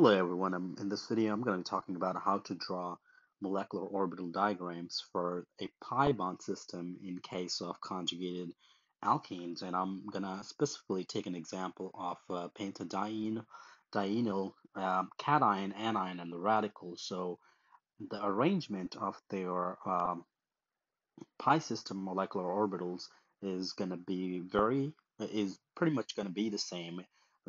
Hello everyone, um, in this video I'm going to be talking about how to draw molecular orbital diagrams for a pi bond system in case of conjugated alkenes and I'm going to specifically take an example of uh, pentadiene, dienyl, um, cation, anion, and the radical. So the arrangement of their um, pi system molecular orbitals is going to be very is pretty much going to be the same.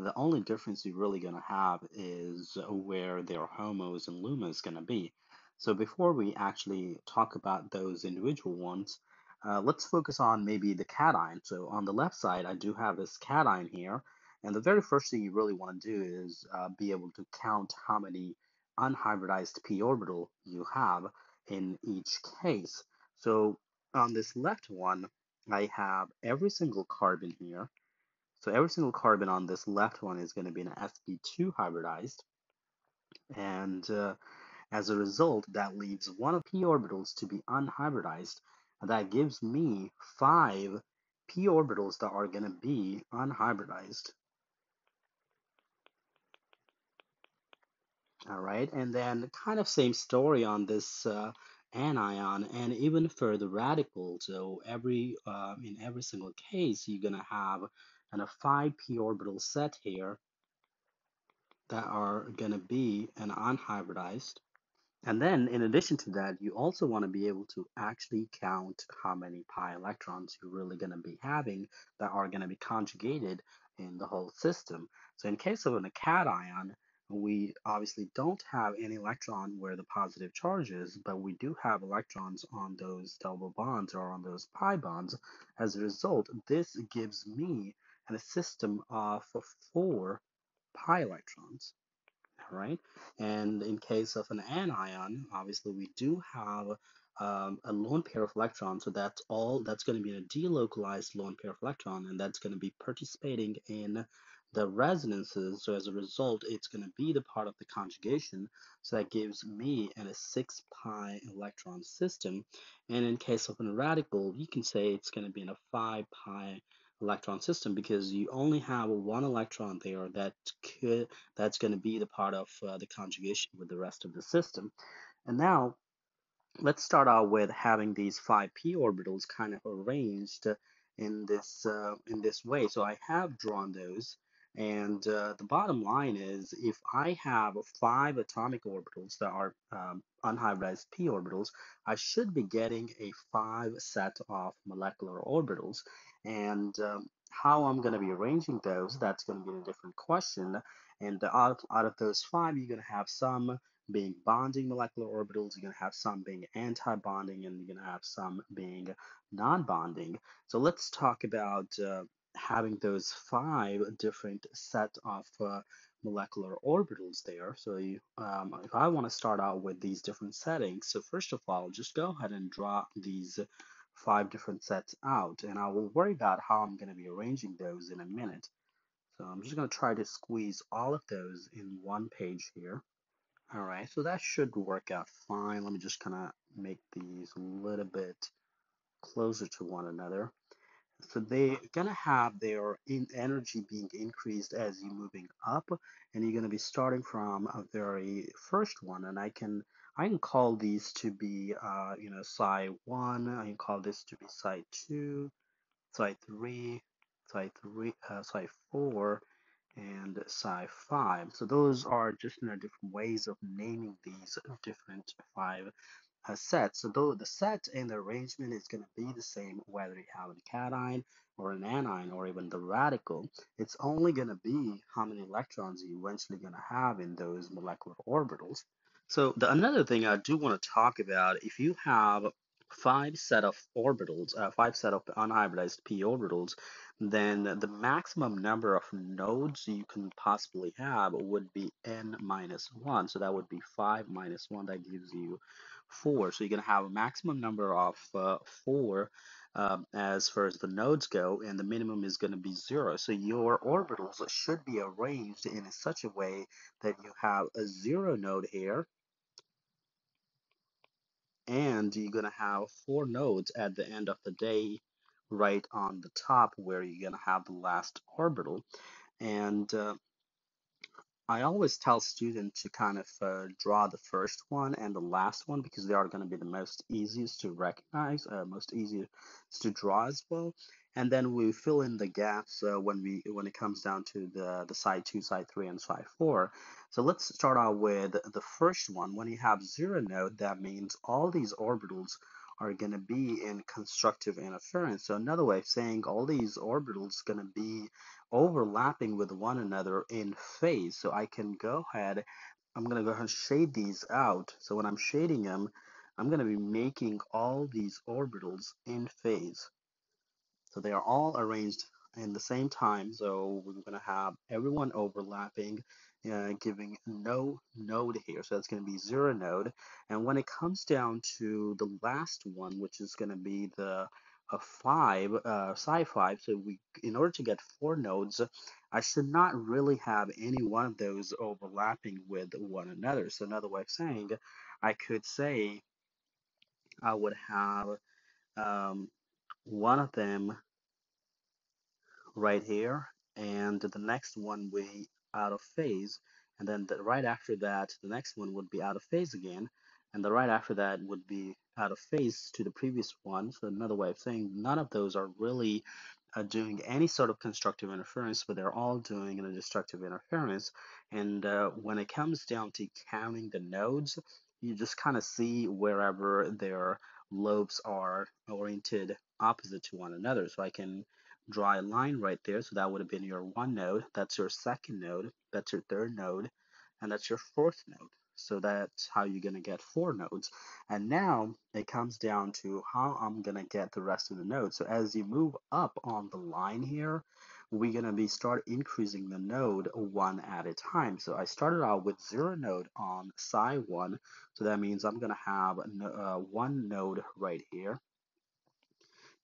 The only difference you're really going to have is where their HOMOs and LUMOs going to be. So before we actually talk about those individual ones, uh, let's focus on maybe the cation. So on the left side, I do have this cation here. And the very first thing you really want to do is uh, be able to count how many unhybridized p orbital you have in each case. So on this left one, I have every single carbon here. So every single carbon on this left one is going to be an sp2 hybridized. And uh, as a result, that leaves one of p orbitals to be unhybridized. And that gives me five p orbitals that are going to be unhybridized. All right, and then kind of same story on this uh, anion and even for the radical so every uh, in every single case you're gonna have and a 5p orbital set here that are gonna be an unhybridized and then in addition to that you also want to be able to actually count how many pi electrons you're really going to be having that are going to be conjugated in the whole system so in case of a cation we obviously don't have any electron where the positive charge is, but we do have electrons on those double bonds or on those pi bonds. As a result, this gives me a system of four pi electrons. Right, and in case of an anion, obviously we do have um, a lone pair of electrons, so that's all that's going to be a delocalized lone pair of electron, and that's going to be participating in the resonances. So as a result, it's going to be the part of the conjugation. So that gives me a 6 pi electron system. And in case of a radical, you can say it's going to be in a 5 pi electron system because you only have one electron there that could that's going to be the part of uh, the conjugation with the rest of the system. And now let's start out with having these 5p orbitals kind of arranged in this uh, in this way. So I have drawn those and uh, the bottom line is if I have five atomic orbitals that are um, unhybridized p orbitals, I should be getting a five set of molecular orbitals. And um, how I'm going to be arranging those, that's going to be a different question. And out, of, out of those five, you're going to have some being bonding molecular orbitals, you're going to have some being anti-bonding, and you're going to have some being non-bonding. So let's talk about uh, having those five different set of uh, molecular orbitals there. So you, um, if I want to start out with these different settings, so first of all, just go ahead and draw these five different sets out, and I will worry about how I'm going to be arranging those in a minute. So I'm just going to try to squeeze all of those in one page here. All right, so that should work out fine. Let me just kind of make these a little bit closer to one another. So they're gonna have their energy being increased as you're moving up, and you're gonna be starting from a very first one. And I can I can call these to be uh, you know psi one. I can call this to be psi two, psi three, psi three, uh, psi four, and psi five. So those are just you know different ways of naming these different five a set. So though the set and the arrangement is going to be the same whether you have a cation or an anion or even the radical, it's only going to be how many electrons you're eventually going to have in those molecular orbitals. So the another thing I do want to talk about, if you have five set of orbitals, uh, five set of unhybridized p orbitals, then the maximum number of nodes you can possibly have would be n minus 1. So that would be 5 minus 1. That gives you 4. So you're going to have a maximum number of uh, 4 um, as far as the nodes go, and the minimum is going to be 0. So your orbitals should be arranged in such a way that you have a 0 node here, and you're going to have 4 nodes at the end of the day right on the top where you're going to have the last orbital. And uh, I always tell students to kind of uh, draw the first one and the last one because they are going to be the most easiest to recognize, uh, most easiest to draw as well. And then we fill in the gaps uh, when we when it comes down to the the psi two, psi three, and psi four. So let's start out with the first one. When you have zero node, that means all these orbitals are going to be in constructive interference. So another way of saying all these orbitals going to be overlapping with one another in phase. So I can go ahead, I'm going to go ahead and shade these out. So when I'm shading them, I'm going to be making all these orbitals in phase. So they are all arranged in the same time. So we're going to have everyone overlapping, giving no node here. So that's going to be zero node. And when it comes down to the last one, which is going to be the a five, uh, psi five. So we, in order to get four nodes, I should not really have any one of those overlapping with one another. So another way of saying, I could say I would have um, one of them right here, and the next one way out of phase, and then the, right after that, the next one would be out of phase again, and the right after that would be out of phase to the previous one. So another way of saying none of those are really uh, doing any sort of constructive interference, but they're all doing a destructive interference. And uh, when it comes down to counting the nodes, you just kind of see wherever their lobes are oriented opposite to one another. So I can draw a line right there. So that would have been your one node. That's your second node. That's your third node. And that's your fourth node. So that's how you're going to get four nodes. And now it comes down to how I'm going to get the rest of the nodes. So as you move up on the line here, we're going to be start increasing the node one at a time. So I started out with zero node on psi one. So that means I'm going to have uh, one node right here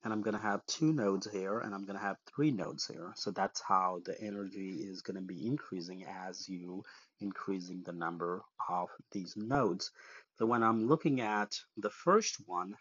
and I'm going to have two nodes here, and I'm going to have three nodes here. So that's how the energy is going to be increasing as you increasing the number of these nodes. So when I'm looking at the first one,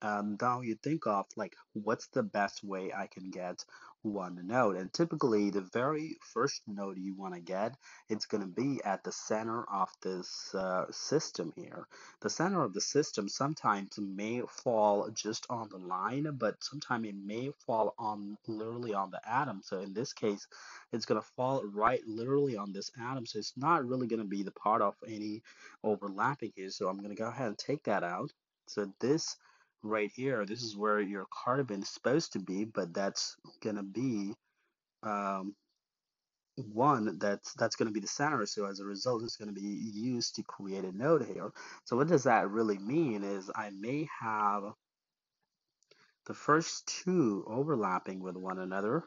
um, now you think of like what's the best way I can get one node? And typically the very first node you want to get it's going to be at the center of this uh, system here. The center of the system sometimes may fall just on the line but sometimes it may fall on literally on the atom. So in this case it's going to fall right literally on this atom. So it's not really going to be the part of any overlapping here. So I'm going to go ahead and take that out. So this right here, this is where your carbon is supposed to be, but that's gonna be um, one that's that's going to be the center. So as a result, it's going to be used to create a node here. So what does that really mean is I may have the first two overlapping with one another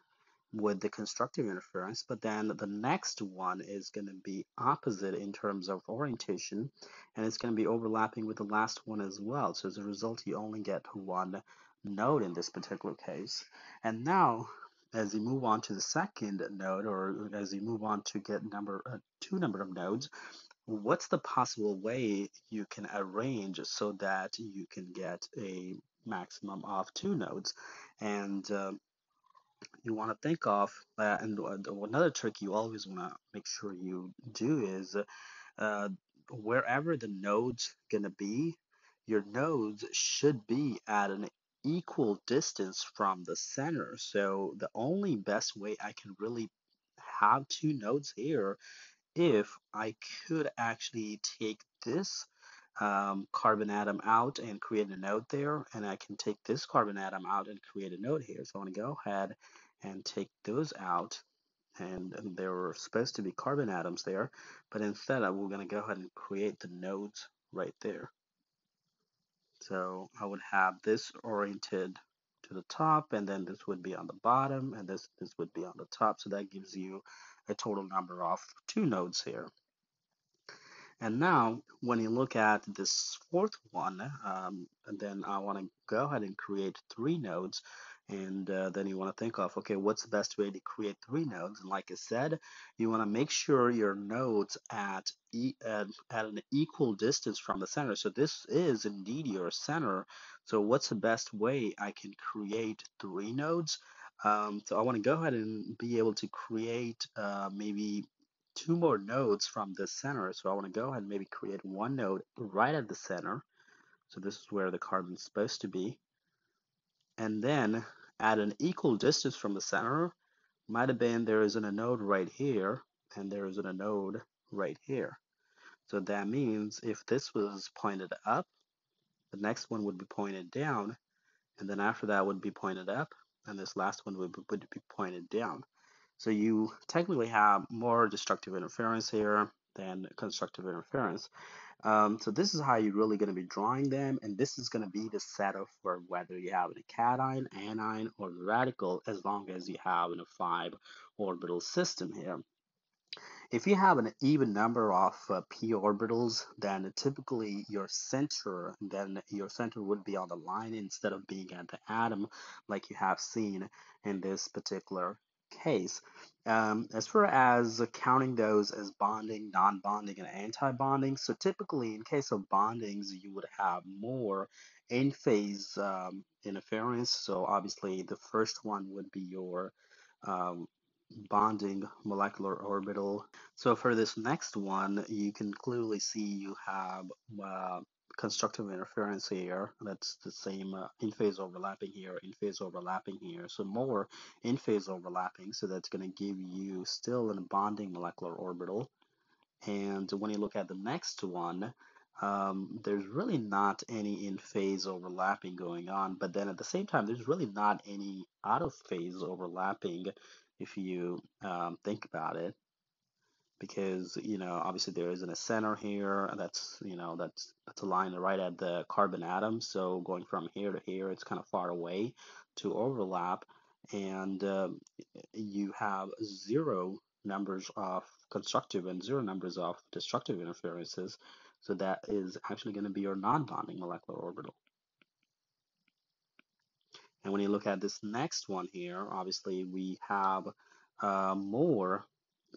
with the constructive interference, but then the next one is going to be opposite in terms of orientation, and it's going to be overlapping with the last one as well. So as a result, you only get one node in this particular case. And now, as you move on to the second node, or as you move on to get number uh, two number of nodes, what's the possible way you can arrange so that you can get a maximum of two nodes? And uh, you want to think of, uh, and another trick you always want to make sure you do is uh, wherever the node's to be, your nodes should be at an equal distance from the center. So the only best way I can really have two nodes here if I could actually take this um, carbon atom out and create a node there and I can take this carbon atom out and create a node here. So I'm going to go ahead and take those out and, and there were supposed to be carbon atoms there but instead we're going to go ahead and create the nodes right there. So I would have this oriented to the top and then this would be on the bottom and this this would be on the top. So that gives you a total number of two nodes here and now, when you look at this fourth one, um, then I want to go ahead and create three nodes. And uh, then you want to think of, okay, what's the best way to create three nodes? And like I said, you want to make sure your nodes at, e at, at an equal distance from the center. So this is indeed your center. So what's the best way I can create three nodes? Um, so I want to go ahead and be able to create uh, maybe two more nodes from the center. So I want to go ahead and maybe create one node right at the center. So this is where the carbon's supposed to be. And then at an equal distance from the center, might have been there isn't a node right here, and there isn't a node right here. So that means if this was pointed up, the next one would be pointed down, and then after that would be pointed up, and this last one would would be pointed down. So you technically have more destructive interference here than constructive interference. Um, so this is how you're really going to be drawing them, and this is going to be the setup for whether you have a cation, anion, or radical, as long as you have a five orbital system here. If you have an even number of uh, p orbitals, then typically your center, then your center would be on the line instead of being at the atom, like you have seen in this particular case. Um, as far as counting those as bonding, non-bonding, and anti-bonding, so typically in case of bondings, you would have more in-phase um, interference. So obviously the first one would be your um, bonding molecular orbital. So for this next one, you can clearly see you have uh, constructive interference here. That's the same uh, in-phase overlapping here, in-phase overlapping here. So more in-phase overlapping. So that's going to give you still a bonding molecular orbital. And when you look at the next one, um, there's really not any in-phase overlapping going on. But then at the same time, there's really not any out-of-phase overlapping if you um, think about it because you know obviously there isn't a center here that's you know that's that's a line right at the carbon atom. So going from here to here it's kind of far away to overlap. And um, you have zero numbers of constructive and zero numbers of destructive interferences. So that is actually going to be your non-bonding molecular orbital. And when you look at this next one here obviously we have uh, more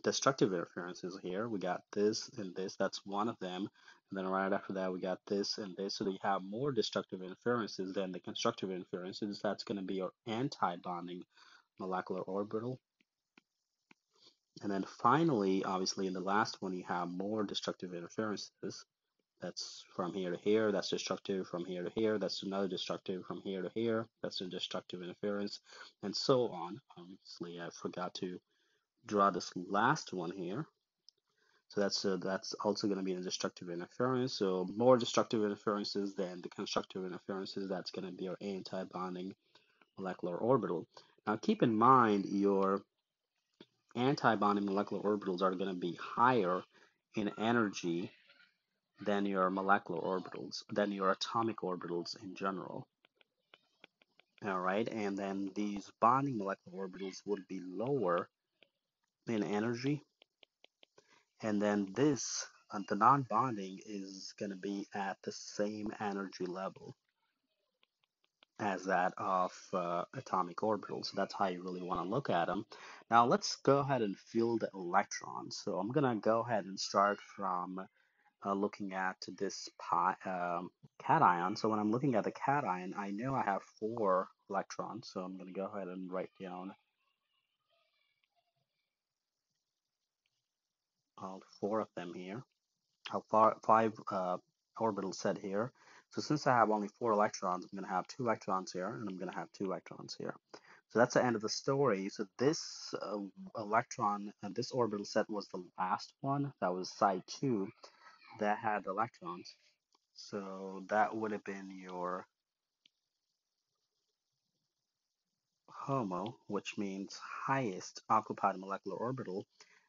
destructive interferences here. We got this and this, that's one of them. And then right after that, we got this and this. So you have more destructive interferences than the constructive interferences. That's going to be your anti-bonding molecular orbital. And then finally, obviously, in the last one, you have more destructive interferences. That's from here to here. That's destructive from here to here. That's another destructive from here to here. That's a destructive interference, and so on. Obviously, I forgot to draw this last one here. So that's uh, that's also going to be a destructive interference. So more destructive interferences than the constructive interferences. That's going to be your anti-bonding molecular orbital. Now keep in mind your anti-bonding molecular orbitals are going to be higher in energy than your molecular orbitals, than your atomic orbitals in general. All right, and then these bonding molecular orbitals would be lower in energy. And then this, uh, the non-bonding is going to be at the same energy level as that of uh, atomic orbitals. So that's how you really want to look at them. Now let's go ahead and fill the electrons. So I'm going to go ahead and start from uh, looking at this pi, um, cation. So when I'm looking at the cation, I know I have four electrons. So I'm going to go ahead and write down all four of them here. Five uh, orbitals set here. So since I have only four electrons, I'm going to have two electrons here, and I'm going to have two electrons here. So that's the end of the story. So this uh, electron, uh, this orbital set was the last one. That was psi two that had electrons. So that would have been your HOMO, which means highest occupied molecular orbital.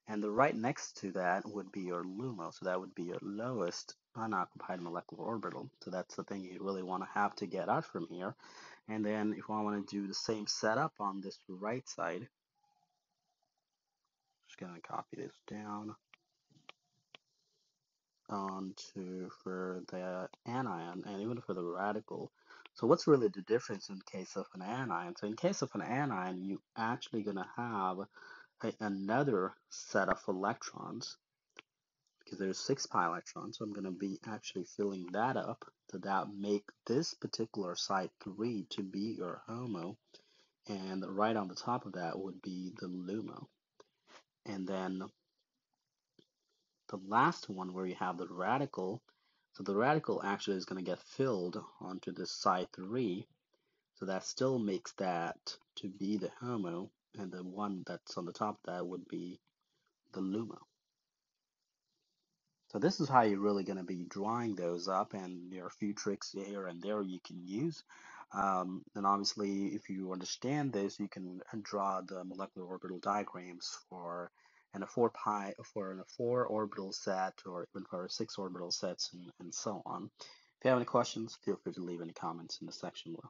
And the right next to that would be your LUMO. So that would be your lowest unoccupied molecular orbital. So that's the thing you really want to have to get out from here. And then if I want to do the same setup on this right side, just going to copy this down onto for the anion and even for the radical. So what's really the difference in case of an anion? So in case of an anion, you actually going to have another set of electrons because there's six pi electrons. So I'm going to be actually filling that up to that make this particular psi 3 to be your HOMO. And right on the top of that would be the LUMO. And then the last one where you have the radical, so the radical actually is going to get filled onto this psi 3, so that still makes that to be the HOMO, and the one that's on the top that would be the LUMO. So this is how you're really going to be drawing those up, and there are a few tricks here and there you can use. Um, and obviously, if you understand this, you can draw the molecular orbital diagrams for and a four pi for a four orbital set, or even for six orbital sets, and, and so on. If you have any questions, feel free to leave any comments in the section below.